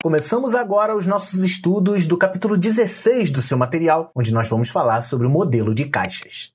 Começamos agora os nossos estudos do capítulo 16 do seu material, onde nós vamos falar sobre o modelo de caixas.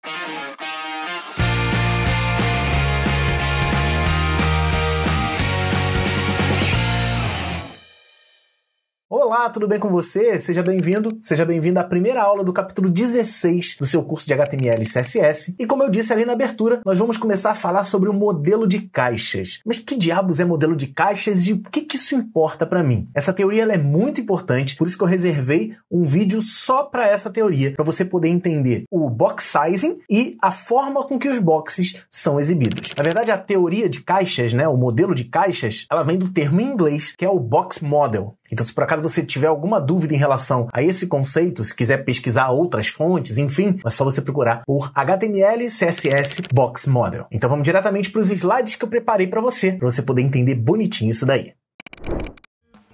Olá, tudo bem com você? Seja bem-vindo, seja bem-vindo à primeira aula do capítulo 16 do seu curso de HTML e CSS. E como eu disse ali na abertura, nós vamos começar a falar sobre o modelo de caixas. Mas que diabos é modelo de caixas e o que, que isso importa para mim? Essa teoria é muito importante, por isso que eu reservei um vídeo só para essa teoria, para você poder entender o box sizing e a forma com que os boxes são exibidos. Na verdade, a teoria de caixas, né, o modelo de caixas, ela vem do termo em inglês que é o box model. Então, se por acaso você tiver alguma dúvida em relação a esse conceito, se quiser pesquisar outras fontes, enfim, é só você procurar por HTML CSS Box Model. Então vamos diretamente para os slides que eu preparei para você, para você poder entender bonitinho isso daí.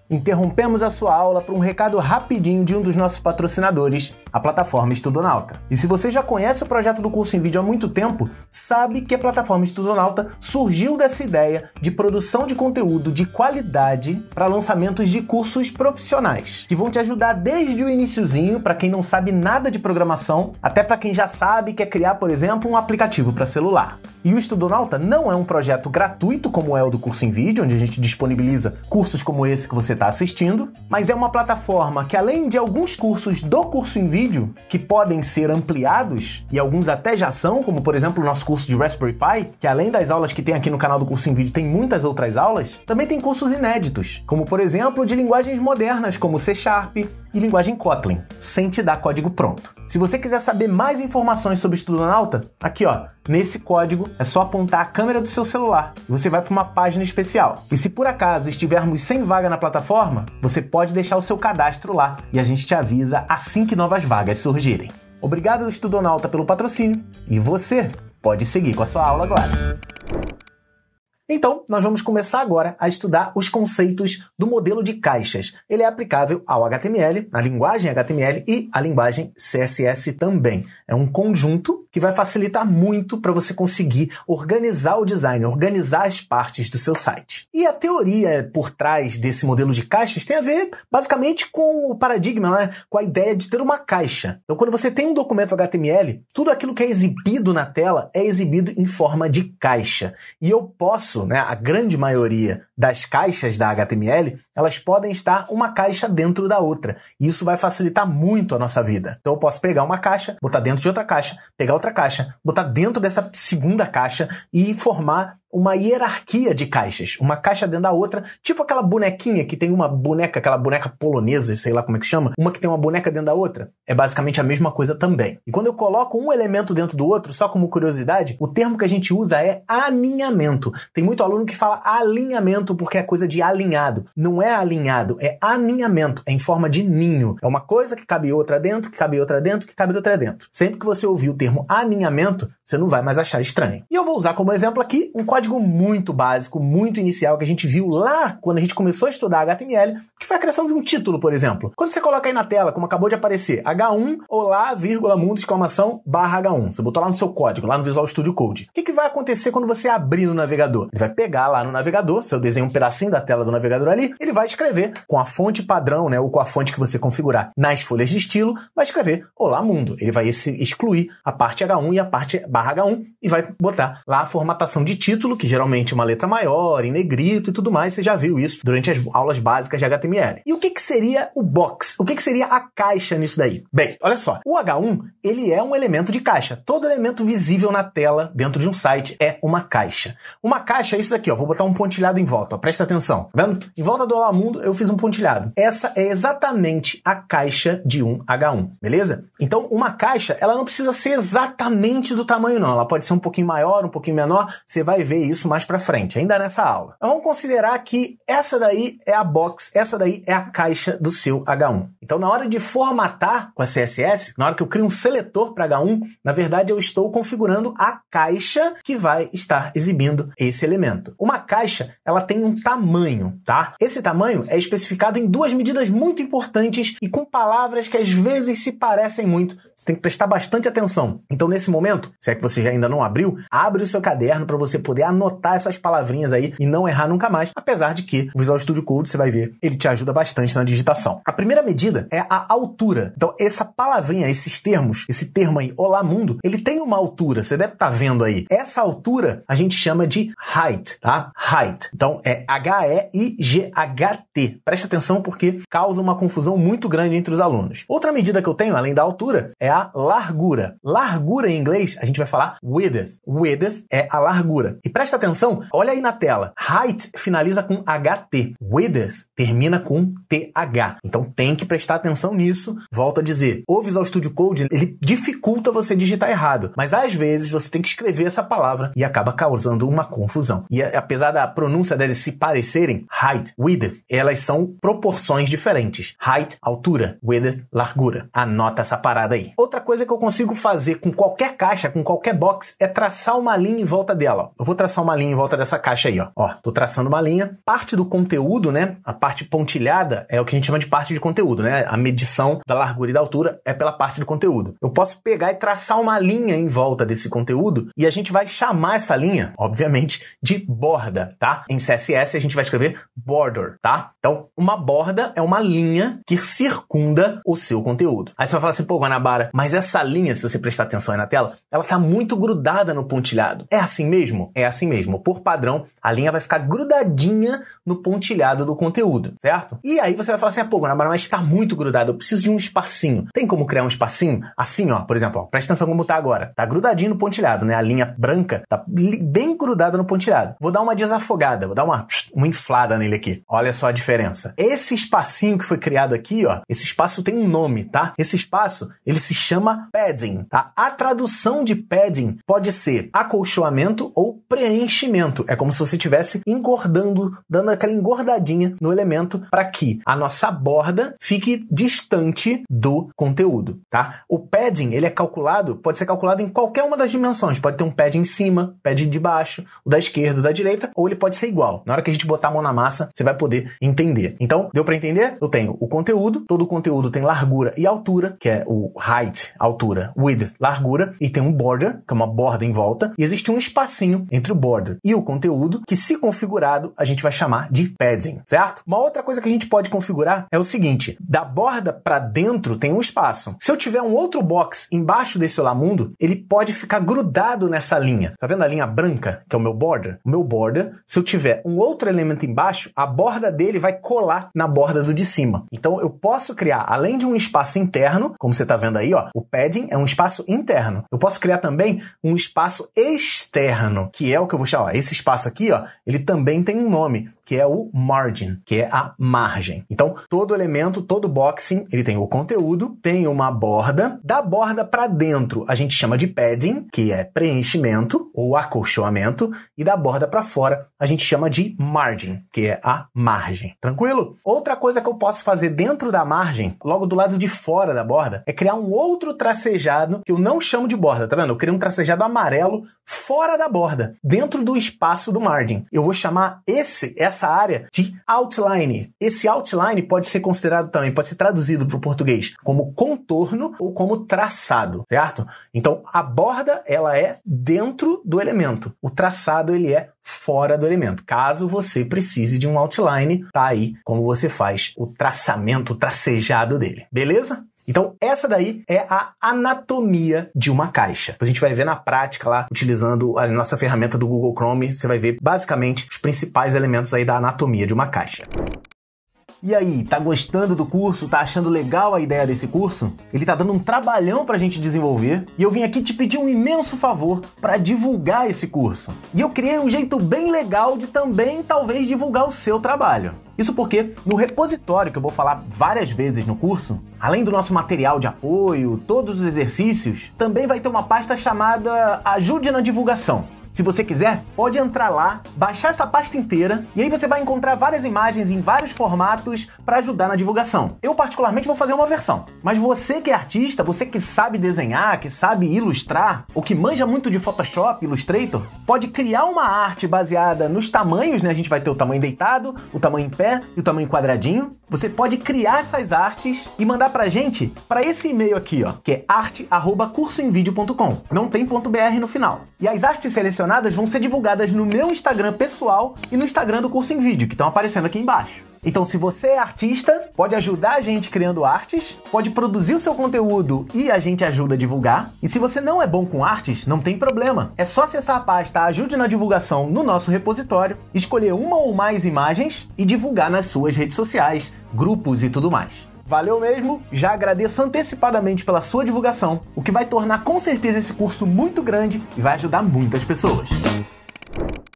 Interrompemos a sua aula para um recado rapidinho de um dos nossos patrocinadores, a plataforma Estudonauta. E se você já conhece o projeto do curso em vídeo há muito tempo, sabe que a plataforma Estudonauta surgiu dessa ideia de produção de conteúdo de qualidade para lançamentos de cursos profissionais, que vão te ajudar desde o iníciozinho para quem não sabe nada de programação, até para quem já sabe e quer criar, por exemplo, um aplicativo para celular. E o Estudonauta não é um projeto gratuito como é o do curso em vídeo, onde a gente disponibiliza cursos como esse que você está assistindo, mas é uma plataforma que, além de alguns cursos do curso em vídeo, que podem ser ampliados, e alguns até já são, como por exemplo o nosso curso de Raspberry Pi, que além das aulas que tem aqui no canal do curso em vídeo, tem muitas outras aulas, também tem cursos inéditos, como por exemplo de linguagens modernas como C Sharp, e linguagem Kotlin, sem te dar código pronto. Se você quiser saber mais informações sobre Estudonauta, aqui ó, nesse código é só apontar a câmera do seu celular e você vai para uma página especial. E se por acaso estivermos sem vaga na plataforma, você pode deixar o seu cadastro lá e a gente te avisa assim que novas vagas surgirem. Obrigado Estudonauta pelo patrocínio e você pode seguir com a sua aula agora. Então, nós vamos começar agora a estudar os conceitos do modelo de caixas. Ele é aplicável ao HTML, à linguagem HTML e à linguagem CSS também. É um conjunto que vai facilitar muito para você conseguir organizar o design, organizar as partes do seu site. E a teoria por trás desse modelo de caixas tem a ver basicamente com o paradigma, né? com a ideia de ter uma caixa. Então, quando você tem um documento HTML, tudo aquilo que é exibido na tela é exibido em forma de caixa. E eu posso né, a grande maioria das caixas da HTML, elas podem estar uma caixa dentro da outra. E isso vai facilitar muito a nossa vida. Então eu posso pegar uma caixa, botar dentro de outra caixa, pegar outra caixa, botar dentro dessa segunda caixa e formar uma hierarquia de caixas, uma caixa dentro da outra, tipo aquela bonequinha que tem uma boneca, aquela boneca polonesa, sei lá como é que chama, uma que tem uma boneca dentro da outra. É basicamente a mesma coisa também. E quando eu coloco um elemento dentro do outro, só como curiosidade, o termo que a gente usa é aninhamento. Tem muito aluno que fala alinhamento porque é coisa de alinhado. Não é alinhado, é aninhamento, é em forma de ninho. É uma coisa que cabe outra dentro, que cabe outra dentro, que cabe outra dentro. Sempre que você ouvir o termo aninhamento, você não vai mais achar estranho. E eu vou usar como exemplo aqui um código muito básico, muito inicial, que a gente viu lá quando a gente começou a estudar HTML, que foi a criação de um título, por exemplo. Quando você coloca aí na tela, como acabou de aparecer, H1, olá, vírgula, mundo, exclamação, barra H1. Você botou lá no seu código, lá no Visual Studio Code. O que, que vai acontecer quando você abrir no navegador? Ele vai pegar lá no navegador, se eu desenho um pedacinho da tela do navegador ali, ele vai escrever com a fonte padrão, né, ou com a fonte que você configurar nas folhas de estilo, vai escrever Olá Mundo. Ele vai excluir a parte H1 e a parte barra H1 e vai botar lá a formatação de título, que geralmente é uma letra maior, em negrito e tudo mais. Você já viu isso durante as aulas básicas de HTML. E o que, que seria o box? O que, que seria a caixa nisso daí? Bem, olha só. O H1, ele é um elemento de caixa. Todo elemento visível na tela dentro de um site é uma caixa. Uma caixa é isso daqui, ó. Vou botar um pontilhado em volta, ó. Presta atenção. Tá vendo? Em volta do Olá Mundo, eu fiz um pontilhado. Essa é exatamente a caixa de um H1, beleza? Então, uma caixa, ela não precisa ser exatamente do tamanho, não. Ela pode ser um pouquinho maior, um pouquinho menor. Você vai ver isso mais para frente, ainda nessa aula. Então, vamos considerar que essa daí é a box, essa daí é a caixa do seu H1. Então, na hora de formatar com a CSS, na hora que eu crio um seletor para H1, na verdade eu estou configurando a caixa que vai estar exibindo esse elemento. Uma caixa, ela tem um tamanho, tá? Esse tamanho é especificado em duas medidas muito importantes e com palavras que às vezes se parecem muito, Você tem que prestar bastante atenção. Então, nesse momento, se é que você ainda não abriu, abre o seu caderno para você poder anotar essas palavrinhas aí e não errar nunca mais. Apesar de que o Visual Studio Code, você vai ver, ele te ajuda bastante na digitação. A primeira medida é a altura. Então, essa palavrinha, esses termos, esse termo aí, Olá Mundo, ele tem uma altura. Você deve estar tá vendo aí. Essa altura a gente chama de height, tá? Height. Então, é H-E-I-G-H-T. Presta atenção porque causa uma confusão muito grande entre os alunos. Outra medida que eu tenho, além da altura, é a largura. Largura em inglês, a gente vai falar width. Width é a largura. E presta atenção, olha aí na tela. Height finaliza com HT. Width termina com TH. Então tem que prestar atenção nisso. Volto a dizer, o Visual Studio Code, ele dificulta você digitar errado. Mas às vezes você tem que escrever essa palavra e acaba causando uma confusão. E apesar da pronúncia deles se parecerem, height, width, elas são proporções diferentes. Height, altura, width, largura. Anota essa parada aí. Outra coisa que eu consigo fazer com qualquer caixa, com qualquer box, é traçar uma linha em volta dela. Eu vou traçar uma linha em volta dessa caixa aí, ó. Ó, tô traçando uma linha. Parte do conteúdo, né? A parte pontilhada é o que a gente chama de parte de conteúdo, né? A medição da largura e da altura é pela parte do conteúdo. Eu posso pegar e traçar uma linha em volta desse conteúdo e a gente vai chamar essa linha, obviamente, de borda, tá? Em CSS a gente vai escrever border, tá? Então, uma borda é uma linha que circunda o seu conteúdo. Aí você vai falar assim, pô, Guanabara, mas essa linha, se você prestar atenção aí na tela, ela tá muito grudada no pontilhado. É assim mesmo? É assim mesmo. Por padrão, a linha vai ficar grudadinha no pontilhado do conteúdo, certo? E aí você vai falar assim, ah, pô, Guanabara, mas tá muito grudado, eu preciso de um espacinho. Tem como criar um espacinho? Assim, ó, por exemplo, ó, presta atenção como tá agora. Tá grudadinho no pontilhado, né? A linha branca tá bem grudada no pontilhado. Vou dar uma desafogada, vou dar uma, uma inflada nele aqui. Olha só a diferença. Esse espacinho que foi criado aqui, ó, esse espaço tem um nome, tá? Esse espaço, ele se chama padding, tá? A tradução de padding pode ser acolchoamento ou preenchimento. É como se você estivesse engordando, dando aquela engordadinha no elemento para que a nossa borda fique distante do conteúdo, tá? O padding, ele é calculado, pode ser calculado em qualquer uma das dimensões. Pode ter um pad em cima, pad de baixo, o da esquerda, o da direita, ou ele pode ser igual. Na hora que a gente botar a mão na massa, você vai poder entender. Então, deu para entender? Eu tenho o conteúdo, todo o conteúdo tem largura e altura, que é o height, altura, width, largura, e tem um border, que é uma borda em volta, e existe um espacinho entre o border e o conteúdo, que se configurado, a gente vai chamar de padding, certo? Uma outra coisa que a gente pode configurar é o seguinte, da borda para dentro tem um espaço. Se eu tiver um outro box embaixo desse Olá Mundo, ele pode ficar grudado nessa linha. Tá vendo a linha branca, que é o meu border? O meu border, se eu tiver um outro elemento embaixo, a borda dele vai colar na borda do de cima. Então eu posso criar, além de um espaço interno, como você está vendo aí, ó, o padding é um espaço interno. Eu posso criar também um espaço externo, que é o que eu vou chamar. Esse espaço aqui, ó, ele também tem um nome, que é o margin, que é a margem. Então, todo elemento, todo boxing, ele tem o conteúdo, tem uma borda, da borda para dentro a gente chama de padding, que é preenchimento ou acolchoamento, e da borda para fora a gente chama de margin, que é a margem. Tranquilo? Outra coisa que eu posso fazer dentro da margem, logo do lado de fora da borda, é criar um outro tracejado que eu não chamo de borda, tá vendo? Eu criei um tracejado amarelo fora da borda, dentro do espaço do margin. Eu vou chamar esse essa área de outline. Esse outline pode ser considerado também, pode ser traduzido para o português como contorno ou como traçado, certo? Então a borda ela é dentro do elemento, o traçado ele é fora do elemento. Caso você precise de um outline, tá aí como você faz o traçamento, o tracejado dele. Beleza? Então, essa daí é a anatomia de uma caixa. A gente vai ver na prática lá, utilizando a nossa ferramenta do Google Chrome, você vai ver basicamente os principais elementos aí da anatomia de uma caixa. E aí, tá gostando do curso? Tá achando legal a ideia desse curso? Ele tá dando um trabalhão pra gente desenvolver e eu vim aqui te pedir um imenso favor para divulgar esse curso. E eu criei um jeito bem legal de também talvez divulgar o seu trabalho. Isso porque no repositório que eu vou falar várias vezes no curso, além do nosso material de apoio, todos os exercícios, também vai ter uma pasta chamada Ajude na Divulgação. Se você quiser, pode entrar lá, baixar essa pasta inteira e aí você vai encontrar várias imagens em vários formatos para ajudar na divulgação. Eu particularmente vou fazer uma versão, mas você que é artista, você que sabe desenhar, que sabe ilustrar, ou que manja muito de Photoshop, Illustrator, pode criar uma arte baseada nos tamanhos, né? A gente vai ter o tamanho deitado, o tamanho em pé e o tamanho quadradinho. Você pode criar essas artes e mandar pra gente para esse e-mail aqui, ó, que é arte@cursoemvideo.com. Não tem .br no final. E as artes selecionadas vão ser divulgadas no meu Instagram pessoal e no Instagram do Curso em Vídeo, que estão aparecendo aqui embaixo. Então, se você é artista, pode ajudar a gente criando artes, pode produzir o seu conteúdo e a gente ajuda a divulgar. E se você não é bom com artes, não tem problema. É só acessar a pasta Ajude na Divulgação no nosso repositório, escolher uma ou mais imagens e divulgar nas suas redes sociais, grupos e tudo mais. Valeu mesmo, já agradeço antecipadamente pela sua divulgação, o que vai tornar com certeza esse curso muito grande e vai ajudar muitas pessoas.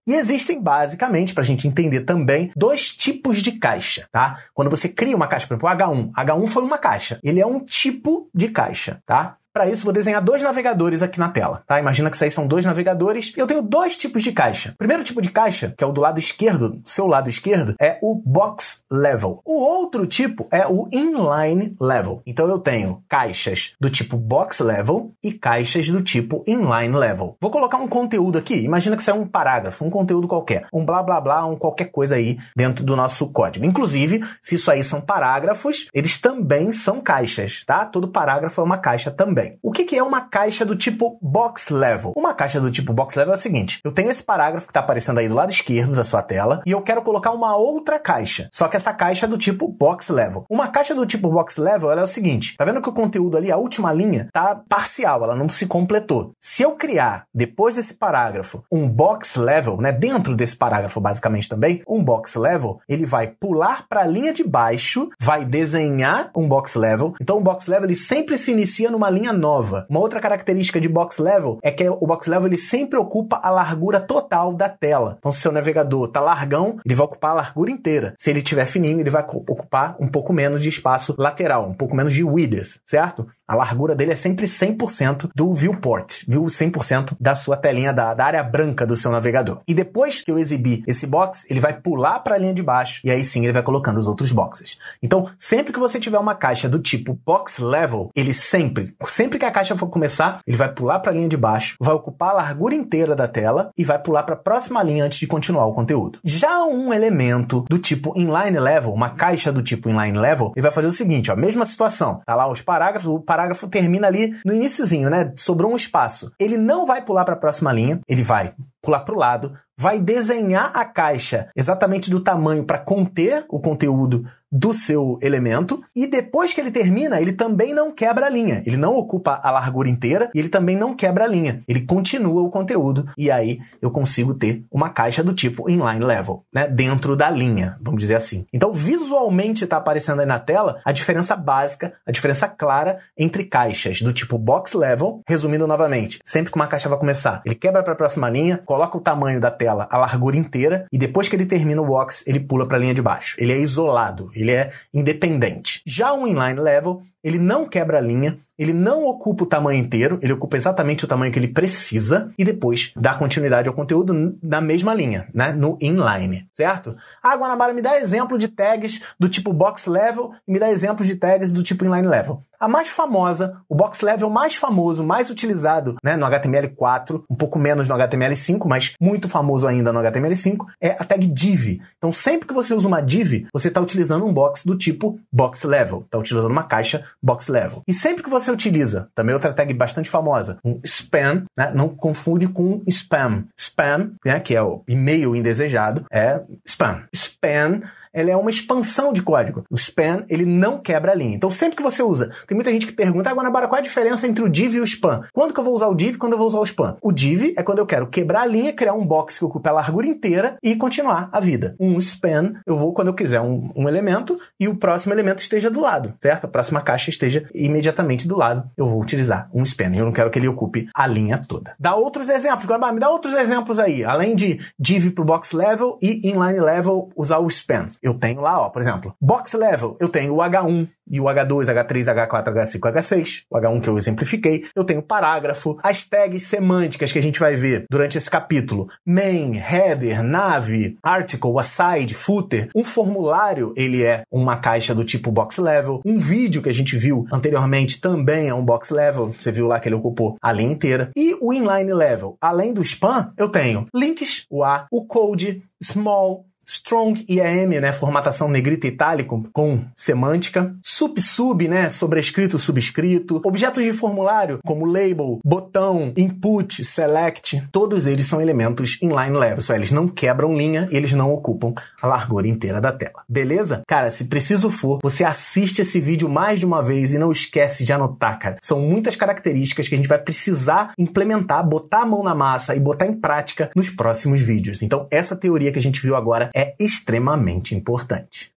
E existem basicamente, para a gente entender também, dois tipos de caixa, tá? Quando você cria uma caixa, por exemplo, o H1. H1 foi uma caixa. Ele é um tipo de caixa, tá? Para isso, vou desenhar dois navegadores aqui na tela, tá? Imagina que isso aí são dois navegadores. Eu tenho dois tipos de caixa. O primeiro tipo de caixa, que é o do lado esquerdo, seu lado esquerdo, é o box level. O outro tipo é o inline level. Então eu tenho caixas do tipo box level e caixas do tipo inline level. Vou colocar um conteúdo aqui. Imagina que isso é um parágrafo, um conteúdo qualquer, um blá blá blá, um qualquer coisa aí dentro do nosso código. Inclusive, se isso aí são parágrafos, eles também são caixas, tá? Todo parágrafo é uma caixa também bem. O que, que é uma caixa do tipo box level? Uma caixa do tipo box level é o seguinte: eu tenho esse parágrafo que está aparecendo aí do lado esquerdo da sua tela e eu quero colocar uma outra caixa. Só que essa caixa é do tipo box level. Uma caixa do tipo box level é o seguinte: tá vendo que o conteúdo ali, a última linha, tá parcial, ela não se completou. Se eu criar depois desse parágrafo um box level, né, dentro desse parágrafo basicamente também, um box level, ele vai pular para a linha de baixo, vai desenhar um box level. Então o box level ele sempre se inicia numa linha nova. Uma outra característica de box level é que o box level ele sempre ocupa a largura total da tela. Então, se seu navegador tá largão, ele vai ocupar a largura inteira. Se ele tiver fininho, ele vai ocupar um pouco menos de espaço lateral, um pouco menos de width, certo? A largura dele é sempre 100% do viewport, viu? 100% da sua telinha da, da, área branca do seu navegador. E depois que eu exibir esse box, ele vai pular para a linha de baixo e aí sim ele vai colocando os outros boxes. Então, sempre que você tiver uma caixa do tipo box level, ele sempre, sempre que a caixa for começar, ele vai pular para a linha de baixo, vai ocupar a largura inteira da tela e vai pular para a próxima linha antes de continuar o conteúdo. Já um elemento do tipo inline level, uma caixa do tipo inline level, ele vai fazer o seguinte, ó, mesma situação. Tá lá os parágrafos, o parágrafo termina ali no iníciozinho, né? Sobrou um espaço. Ele não vai pular para a próxima linha, ele vai pular para o lado, vai desenhar a caixa exatamente do tamanho para conter o conteúdo do seu elemento e depois que ele termina, ele também não quebra a linha. Ele não ocupa a largura inteira e ele também não quebra a linha. Ele continua o conteúdo e aí eu consigo ter uma caixa do tipo inline level, né, dentro da linha, vamos dizer assim. Então, visualmente está aparecendo aí na tela a diferença básica, a diferença clara entre caixas do tipo box level, resumindo novamente, sempre que uma caixa vai começar, ele quebra para a próxima linha, coloca o tamanho da tela, a largura inteira, e depois que ele termina o box, ele pula para a linha de baixo. Ele é isolado, ele é independente. Já o inline level, ele não quebra a linha, ele não ocupa o tamanho inteiro, ele ocupa exatamente o tamanho que ele precisa e depois dá continuidade ao conteúdo na mesma linha, né? No inline, certo? Ah, Guanabara, me dá exemplo de tags do tipo box level e me dá exemplos de tags do tipo inline level. A mais famosa, o box level mais famoso, mais utilizado né, no HTML4, um pouco menos no HTML5, mas muito famoso ainda no HTML5, é a tag div. Então, sempre que você usa uma div, você está utilizando um box do tipo box level, está utilizando uma caixa box level. E sempre que você utiliza, também outra tag bastante famosa, um spam, né, não confunde com spam. Spam, né, que é o e-mail indesejado, é spam. Spam ela é uma expansão de código. O span, ele não quebra a linha. Então, sempre que você usa, tem muita gente que pergunta, ah, Guanabara, qual é a diferença entre o div e o span? Quando que eu vou usar o div e quando eu vou usar o span? O div é quando eu quero quebrar a linha, criar um box que ocupe a largura inteira e continuar a vida. Um span, eu vou quando eu quiser um, um elemento e o próximo elemento esteja do lado, certo? A próxima caixa esteja imediatamente do lado. Eu vou utilizar um span. Eu não quero que ele ocupe a linha toda. Dá outros exemplos, Guanabara, me dá outros exemplos aí. Além de div pro box level e inline level, usar o span. Eu tenho lá, ó, por exemplo, box level, eu tenho o H1 e o H2, H3, H4, H5, H6, o H1 que eu exemplifiquei, eu tenho parágrafo, as tags semânticas que a gente vai ver durante esse capítulo, main, header, nave, article, aside, footer, um formulário, ele é uma caixa do tipo box level, um vídeo que a gente viu anteriormente também é um box level, você viu lá que ele ocupou a linha inteira, e o inline level, além do spam, eu tenho links, o A, o code, small, Strong IAM, né, formatação negrita itálico com semântica, sub-sub, né, sobrescrito, subscrito, objetos de formulário como label, botão, input, select, todos eles são elementos inline level, só eles não quebram linha, eles não ocupam a largura inteira da tela. Beleza? Cara, se preciso for, você assiste esse vídeo mais de uma vez e não esquece de anotar, cara. São muitas características que a gente vai precisar implementar, botar a mão na massa e botar em prática nos próximos vídeos. Então, essa teoria que a gente viu agora é extremamente importante.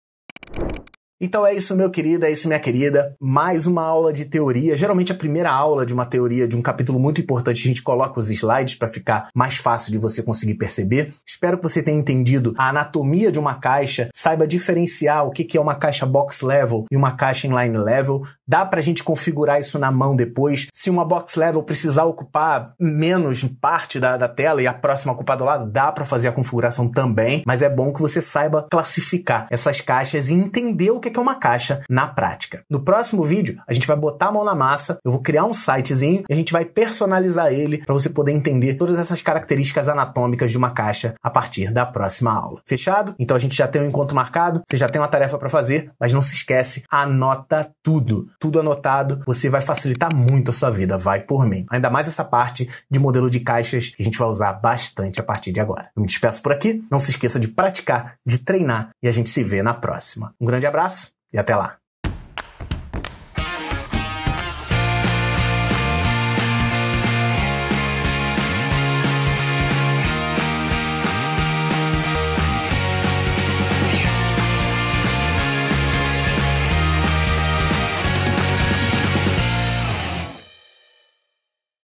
Então é isso, meu querido, é isso, minha querida. Mais uma aula de teoria. Geralmente a primeira aula de uma teoria de um capítulo muito importante, a gente coloca os slides para ficar mais fácil de você conseguir perceber. Espero que você tenha entendido a anatomia de uma caixa, saiba diferenciar o que é uma caixa box level e uma caixa inline level. Dá para a gente configurar isso na mão depois. Se uma box level precisar ocupar menos parte da, da tela e a próxima ocupar do lado, dá para fazer a configuração também. Mas é bom que você saiba classificar essas caixas e entender o que é uma caixa na prática. No próximo vídeo, a gente vai botar a mão na massa, eu vou criar um sitezinho e a gente vai personalizar ele para você poder entender todas essas características anatômicas de uma caixa a partir da próxima aula. Fechado? Então a gente já tem um encontro marcado, você já tem uma tarefa para fazer, mas não se esquece, anota tudo. Tudo anotado, você vai facilitar muito a sua vida, vai por mim. Ainda mais essa parte de modelo de caixas que a gente vai usar bastante a partir de agora. Eu me despeço por aqui, não se esqueça de praticar, de treinar e a gente se vê na próxima. Um grande abraço e até lá!